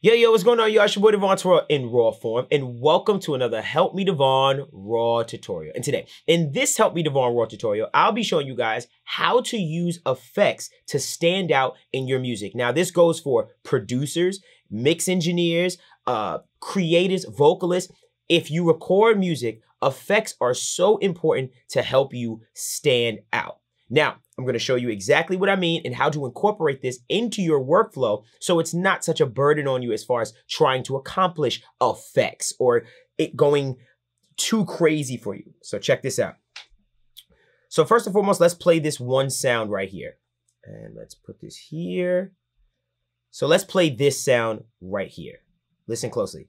Yo, yo, what's going on, y'all? It's your boy Devvon Terrell in raw form, and welcome to another Help Me Devvon raw tutorial. And today, in this Help Me Devvon raw tutorial, I'll be showing you guys how to use effects to stand out in your music. Now, this goes for producers, mix engineers, uh, creators, vocalists. If you record music, effects are so important to help you stand out. Now, I'm going to show you exactly what I mean and how to incorporate this into your workflow so it's not such a burden on you as far as trying to accomplish effects or it going too crazy for you. So check this out. So first and foremost, let's play this one sound right here. And let's put this here. So let's play this sound right here. Listen closely.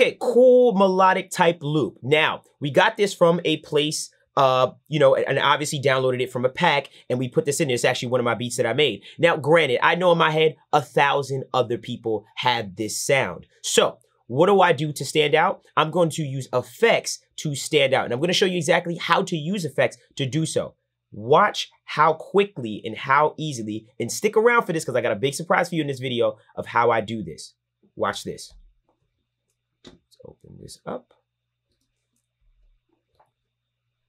Okay, cool melodic type loop. Now, we got this from a place, uh, you know, and obviously downloaded it from a pack, and we put this in there. It's actually one of my beats that I made. Now, granted, I know in my head, a thousand other people have this sound. So, what do I do to stand out? I'm going to use effects to stand out. And I'm going to show you exactly how to use effects to do so. Watch how quickly and how easily, and stick around for this because I got a big surprise for you in this video of how I do this. Watch this open this up.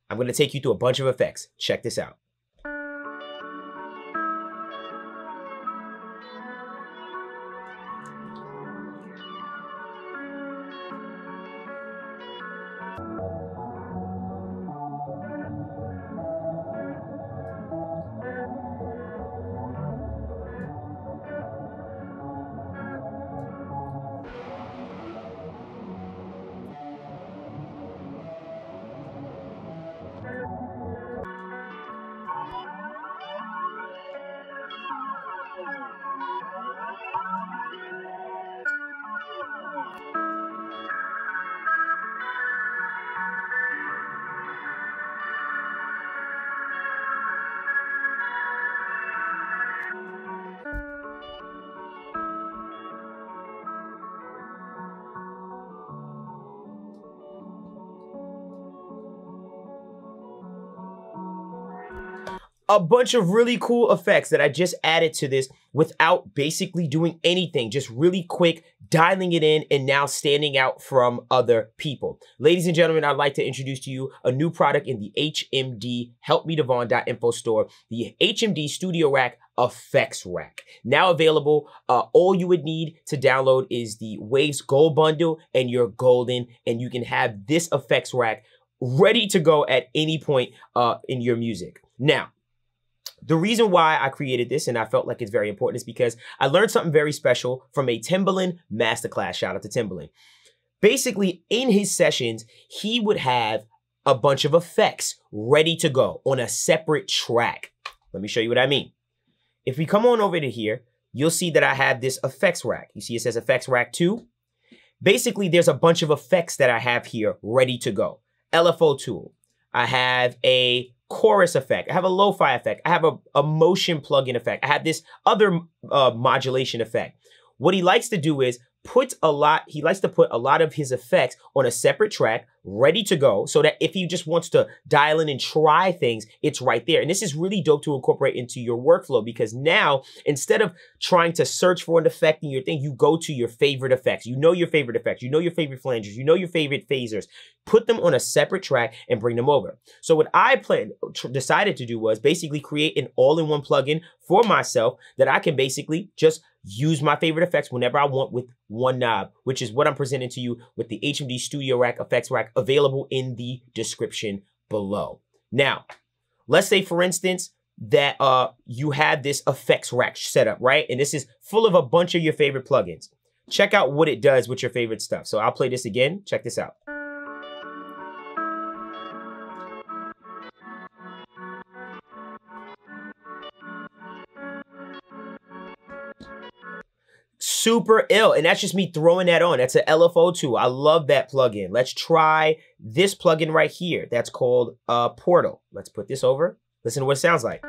I'm going to take you through a bunch of effects. Check this out. A bunch of really cool effects that I just added to this without basically doing anything, just really quick, dialing it in and now standing out from other people. Ladies and gentlemen, I'd like to introduce to you a new product in the HMD Help Me helpmedevvon.info store, the HMD Studio Rack Effects Rack. Now available, uh, all you would need to download is the Waves Gold Bundle and you're golden and you can have this effects rack ready to go at any point uh, in your music. Now, the reason why I created this and I felt like it's very important is because I learned something very special from a Timbaland masterclass. Shout out to Timbaland. Basically, in his sessions, he would have a bunch of effects ready to go on a separate track. Let me show you what I mean. If we come on over to here, you'll see that I have this effects rack. You see it says effects rack 2. Basically, there's a bunch of effects that I have here ready to go. LFO tool. I have a chorus effect. I have a lo-fi effect. I have a, a motion plugin effect. I have this other uh, modulation effect. What he likes to do is put a lot, he likes to put a lot of his effects on a separate track, ready to go, so that if he just wants to dial in and try things, it's right there. And this is really dope to incorporate into your workflow because now, instead of trying to search for an effect in your thing, you go to your favorite effects. You know your favorite effects, you know your favorite flangers, you know your favorite phasers. Put them on a separate track and bring them over. So what I plan, decided to do was basically create an all-in-one plugin for myself that I can basically just use my favorite effects whenever I want with one knob, which is what I'm presenting to you with the HMD Studio Rack Effects Rack available in the description below. Now, let's say for instance, that uh you have this effects rack set up, right? And this is full of a bunch of your favorite plugins. Check out what it does with your favorite stuff. So I'll play this again. Check this out. Super ill. And that's just me throwing that on. That's an LFO tool. I love that plugin. Let's try this plugin right here. That's called uh, Portal. Let's put this over. Listen to what it sounds like.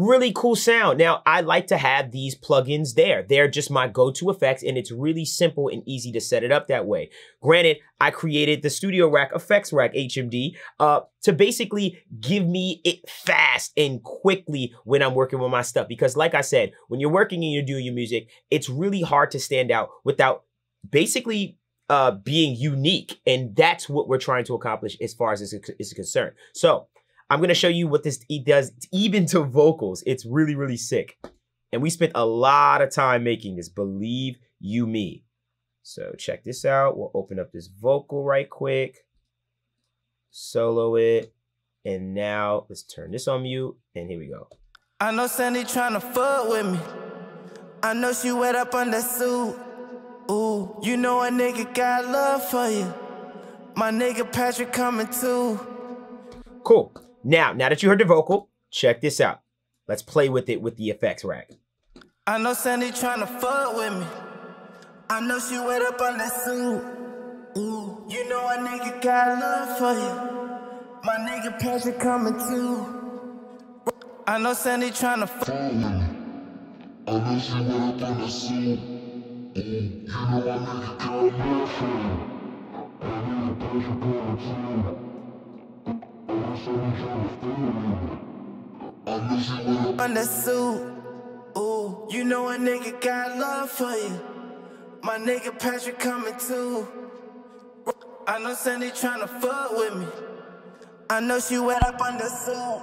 Really cool sound. Now, I like to have these plugins there. They're just my go-to effects and it's really simple and easy to set it up that way. Granted, I created the Studio Rack Effects Rack HMD uh, to basically give me it fast and quickly when I'm working with my stuff. Because like I said, when you're working and you're doing your music, it's really hard to stand out without basically uh, being unique. And that's what we're trying to accomplish as far as this is concerned. So I'm going to show you what this does even to vocals. It's really, really sick. And we spent a lot of time making this, believe you me. So check this out. We'll open up this vocal right quick, solo it, and now let's turn this on mute, and here we go. I know Sandy trying to fuck with me. I know she wet up on that suit. Ooh, you know a nigga got love for you. My nigga Patrick coming too. Cool. Now, now that you heard the vocal, check this out. Let's play with it with the effects rack. I know Sandy trying to fuck with me. I know she wet up on that suit. Ooh, you know a nigga got love for you. My nigga Patrick coming too. I know Sandy trying to fuck with me. I know she wet up on that suit. Ooh, you know a nigga got love for you. My nigga Patrick coming too. Suit, ooh, you know a nigga got love for you. My nigga Patrick coming too. I know Sandy tryna fuck with me. I know she wet up on the suit.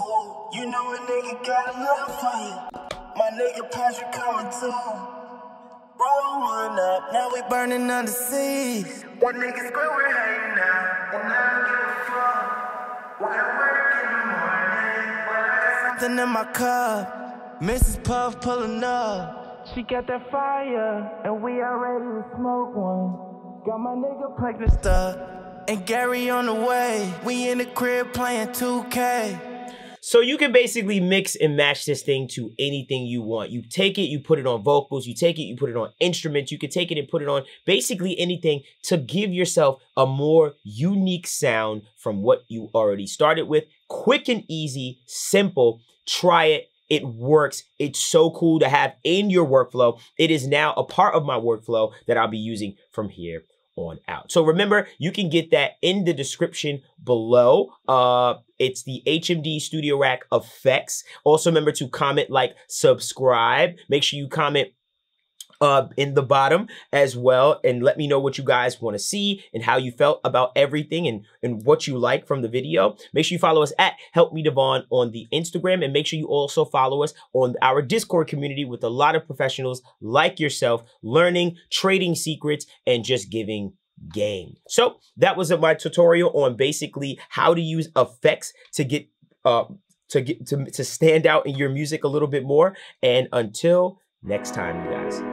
Ooh, you know a nigga got love for you. My nigga Patrick coming too. Roll one up, now we burning the seas. What niggas square, we hating now, Something in my cup, Mrs. Puff pulling up. She got that fire, and we are ready to smoke one. Got my nigga pregnant up, and Gary on the way. We in the crib playing 2K. So you can basically mix and match this thing to anything you want. You take it, you put it on vocals, you take it, you put it on instruments, you can take it and put it on basically anything to give yourself a more unique sound from what you already started with. Quick and easy, simple. Try it. It works. It's so cool to have in your workflow. It is now a part of my workflow that I'll be using from here on out. So remember, you can get that in the description below. Uh, it's the HMD Studio Rack effects. Also remember to comment, like, subscribe. Make sure you comment uh, in the bottom as well and let me know what you guys want to see and how you felt about everything and, and what you like from the video. Make sure you follow us at Help Me Devvon on the Instagram and make sure you also follow us on our Discord community with a lot of professionals like yourself learning, trading secrets, and just giving game. So that was my tutorial on basically how to use effects to get uh, to get to, to stand out in your music a little bit more. And until next time, you guys.